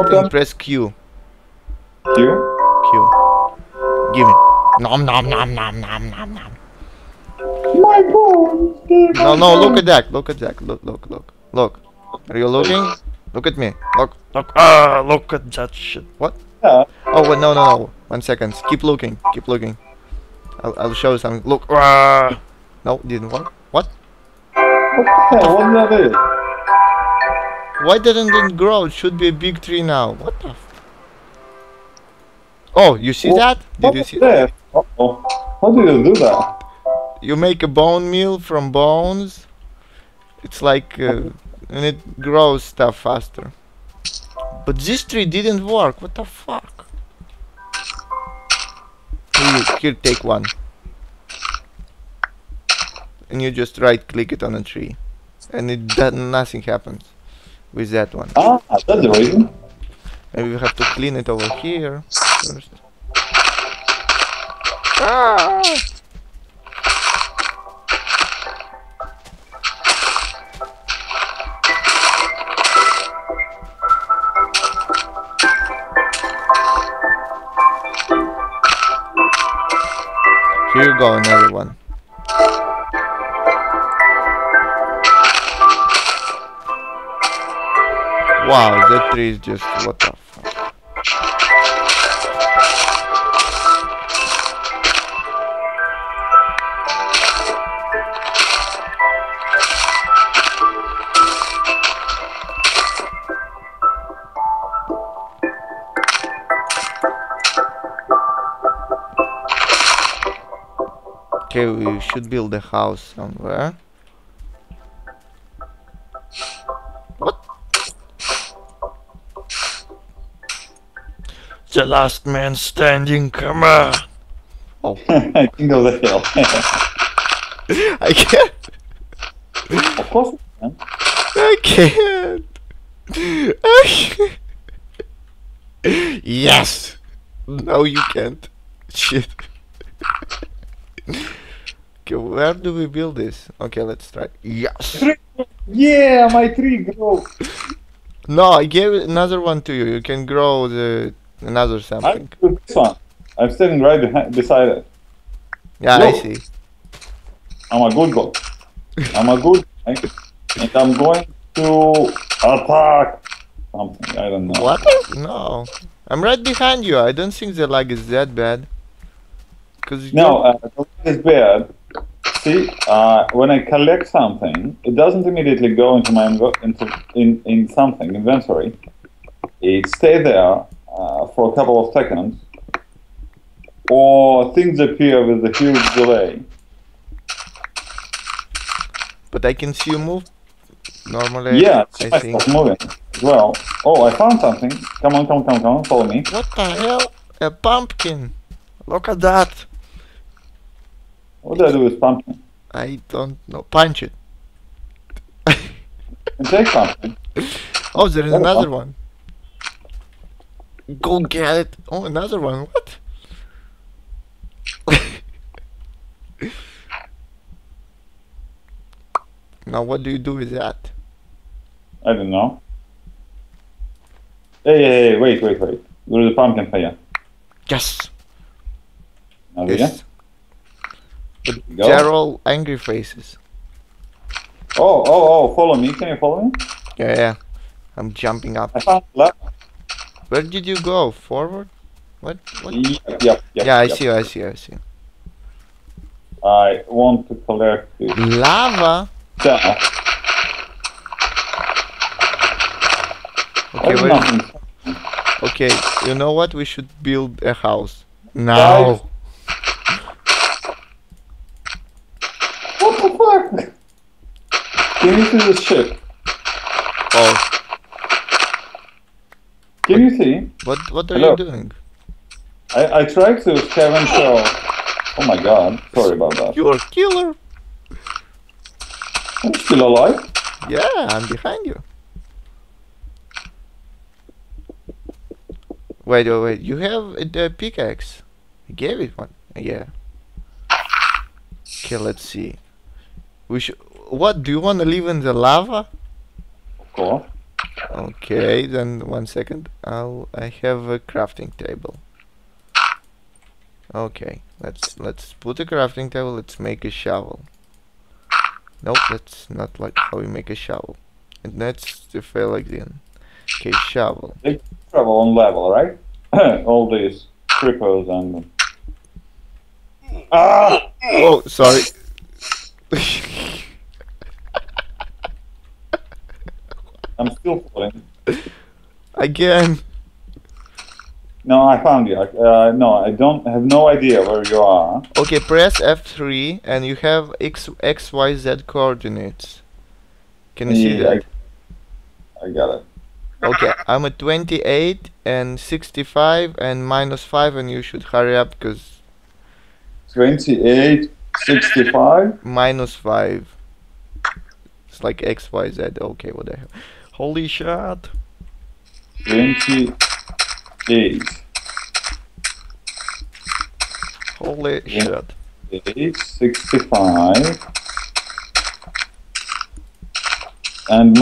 Important. and press Q. Here. Q. Give me. Nom nom nom nom nom nom nom. My bones. No, no, look at that. Look at that. Look, look, look. Look. Are you looking? Look at me. Look, look. Ah, look at that shit. What? Yeah. Oh, wait, no, no, no. One second. Keep looking. Keep looking. I'll, I'll show you something. Look. Ah. No, didn't work. What? What the hell? What that is? Why didn't it grow? It should be a big tree now. What the? F oh, you see that? Did you see that? that? Uh-oh. How do you do that? You make a bone meal from bones. It's like, uh, and it grows stuff faster. But this tree didn't work. What the fuck? Here, here, take one. And you just right click it on a tree. And it does nothing happens with that one. Ah, that's the reason. Maybe we have to clean it over here first. Ah! Here you go, another one. Wow, that tree is just what the fuck. Okay, we should build a house somewhere. The last man standing, come on! Oh, I can go the hill. I can't! of course. Man. I can't! I can't! Yes! No, you can't. Shit. okay, where do we build this? Okay, let's try. Yes! Yeah, my tree grew. No, I gave another one to you. You can grow the another I'm something. doing this one. I'm standing right behind, beside it. Yeah, I see. I'm a good guy. I'm a good guy. And I'm going to attack something. I don't know. What? No. I'm right behind you. I don't think the lag is that bad. Cause No, uh, the lag is bad. See, uh, when I collect something, it doesn't immediately go into my invo- into in, in something inventory. It stays there uh, for a couple of seconds, or things appear with a huge delay. but I can see you move. Normally, Yeah, I it's think. moving as well. Oh, I found something. Come on, come on, come on, come on, follow me. What the hell? A pumpkin. Look at that. What do I do with pumpkin? I don't know. Punch it. And take pumpkin. Oh, there is another one. Go get it. Oh, another one. What? now, what do you do with that? I don't know. Hey, hey, hey, wait, wait, wait. There is a pumpkin here. Yes. Now Yes. go. All angry faces. Oh, oh, oh, follow me. Can you follow me? Yeah, yeah. I'm jumping up. I found. Where did you go? Forward? What? What? Yep, yep, yep. Yeah, I yep. see you, I see I see. I want to collect this. Lava? down. Okay, wait. Okay, you know what? We should build a house. Now. What the fuck? Give me see this shit? Oh, Can you see? what what are Hello. you doing? I, I tried to scavenge. Oh my god. Sorry about that. You're a killer. I'm still alive? Yeah, I'm behind you. Wait, wait, wait. You have a, a pickaxe. I gave it one. Yeah. Okay, let's see. We should. What do you want to live in the lava? Of course. Okay, then one second. I'll I have a crafting table. Okay, let's let's put a crafting table. Let's make a shovel. Nope, that's not like how we make a shovel. And that's the fail again. Okay, shovel. They Travel on level, right? All these creepers and. Ah! Oh, sorry. I'm still falling. Again. No, I found you. Uh, no, I don't have no idea where you are. Okay, press F3 and you have x x y z coordinates. Can you see Yeah, that? I, I got it. Okay, I'm at 28 and 65 and minus 5 and you should hurry up because 28, 65. minus 5. It's like X, Y, Z. Okay, what the hell? Holy shit. 28, Holy Yeah. shit. 8, 65. And